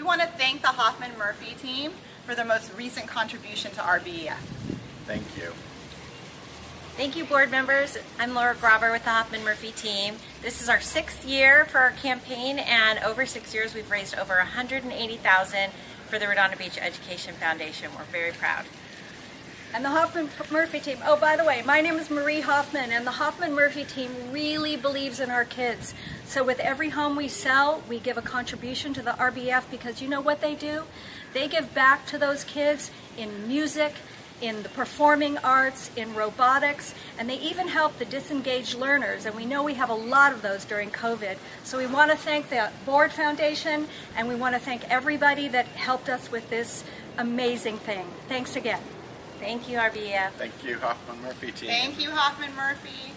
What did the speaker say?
We want to thank the Hoffman Murphy team for their most recent contribution to RBEF. Thank you. Thank you, board members. I'm Laura Grauber with the Hoffman Murphy team. This is our sixth year for our campaign, and over six years, we've raised over 180,000 for the Redondo Beach Education Foundation. We're very proud. And the Hoffman Murphy team. Oh, by the way, my name is Marie Hoffman, and the Hoffman Murphy team really believes in our kids. So, with every home we sell, we give a contribution to the RBEF because you know what they do? They give back to those kids in music, in the performing arts, in robotics, and they even help the disengaged learners. And we know we have a lot of those during COVID. So we want to thank the Board Foundation and we want to thank everybody that helped us with this amazing thing. Thanks again. Thank you, RBEF. Thank you, Hoffman Murphy team. Thank you, Hoffman Murphy.